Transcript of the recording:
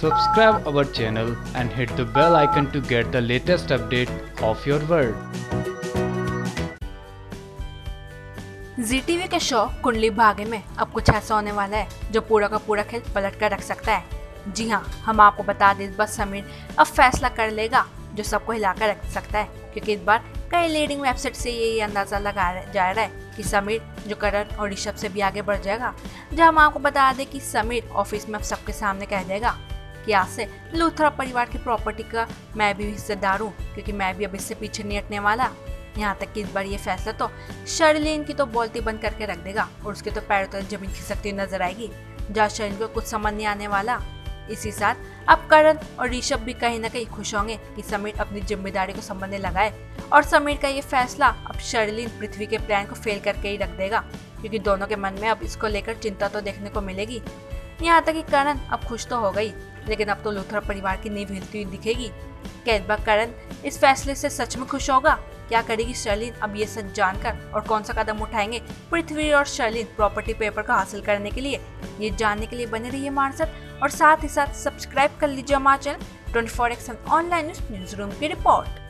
Subscribe our channel and hit the bell icon to get the latest update of your world. Zee TV के show Kundali Bhagya में अब कुछ ऐसा होने वाला है, जो पूरा का पूरा खेल पलट कर रख सकता है जी हाँ हम आपको बता दें, इस बार समीर अब फैसला कर लेगा, जो सबको हिलाकर रख सकता है, क्योंकि इस बार कई लीडिंग वेबसाइट से ये अंदाज़ा लगाया जा रहा है कि समीर, जो करण और ऋषभ से भी आगे बढ़ जाएगा जब हम आपको बता दें कि समीर ऑफ़िस में अब सबके सामने कह देगा कि आज से लूथरा परिवार की प्रॉपर्टी का मैं भी हिस्सेदार हूँ, क्योंकि मैं भी अब इससे पीछे नहीं हटने वाला। यहाँ तक कि इस बार ये फैसला तो शर्लिन की तो बोलती बंद करके रख देगा, और उसके तो पैरों तक ज़मीन खिसकती नज़र आएगी, जहाँ शर्लिन को कुछ समझ नहीं आने वाला। इसी साथ अब करण और ऋषभ भी कहीं ना कहीं खुश होंगे कि समीर अपनी ज़िम्मेदारी को समझने लगाए और समीर का ये फैसला अब शर्लिन पृथ्वी के प्लान को फेल करके ही रख देगा, क्योंकि दोनों के मन में अब इसको लेकर चिंता तो देखने को मिलेगी। यहाँ तक कि करण अब खुश तो हो गई, लेकिन अब तो लूथरा परिवार की नींव हिलती हुई दिखेगी। बार करण इस फैसले से सच में खुश होगा? क्या करेगी शर्लिन अब ये सच जानकर? और कौन सा कदम उठाएँगे पृथ्वी और शर्लिन प्रॉपर्टी पेपर को हासिल करने के लिए? ये जानने के लिए बने रहिए हमारे साथ और साथ ही साथ सब्सक्राइब कर लीजिए हमारा channel twenty four X online news room की report